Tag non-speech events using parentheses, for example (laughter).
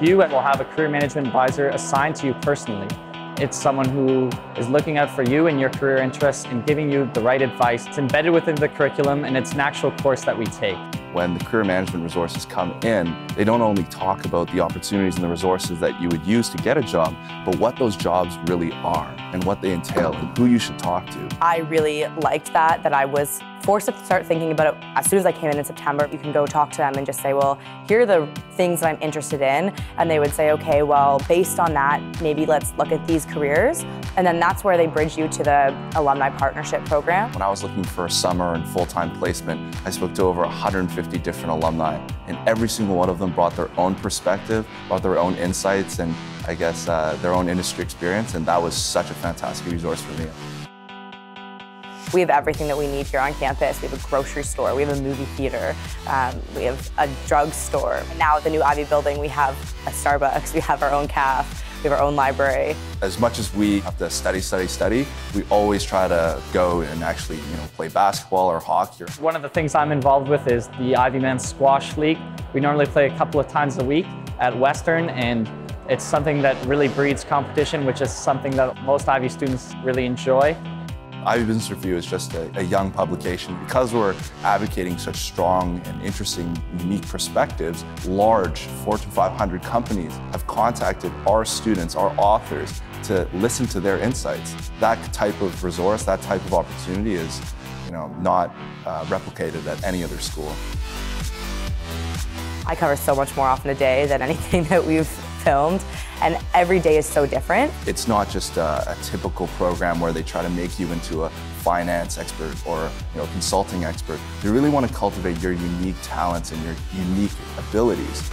You will have a career management advisor assigned to you personally. It's someone who is looking out for you and your career interests and giving you the right advice. It's embedded within the curriculum and it's an actual course that we take. When the career management resources come in, they don't only talk about the opportunities and the resources that you would use to get a job, but what those jobs really are and what they entail and who you should talk to. I really liked that, that I was forced to start thinking about it as soon as I came in in September. You can go talk to them and just say, well, here are the things that I'm interested in. And they would say, okay, well, based on that, maybe let's look at these careers. And then that's where they bridge you to the Alumni Partnership Program. When I was looking for a summer and full-time placement, I spoke to over 150 different alumni, and every single one of them brought their own perspective, brought their own insights, and I guess uh, their own industry experience, and that was such a fantastic resource for me. We have everything that we need here on campus. We have a grocery store, we have a movie theater, um, we have a drug store. Now at the new Ivey building, we have a Starbucks, we have our own caf, we have our own library. As much as we have to study, study, study, we always try to go and actually, you know, play basketball or hockey. One of the things I'm involved with is the Ivey Man Squash League. We normally play a couple of times a week at Western and it's something that really breeds competition, which is something that most Ivey students really enjoy. Ivey Business Review is just a, a, young publication. Because we're advocating such strong and interesting, unique perspectives, large Fortune 500 companies have contacted our students, our authors, to listen to their insights. That type of resource, that type of opportunity is you know, not uh, replicated at any other school. I cover so much more often a day than anything (laughs) that we've filmed and every day is so different. It's not just a, a, typical program where they try to make you into a finance expert or you know, consulting expert. They really want to cultivate your unique talents and your unique abilities.